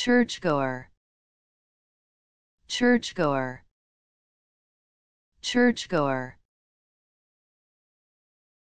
churchgoer. Churchgoer. Churchgoer.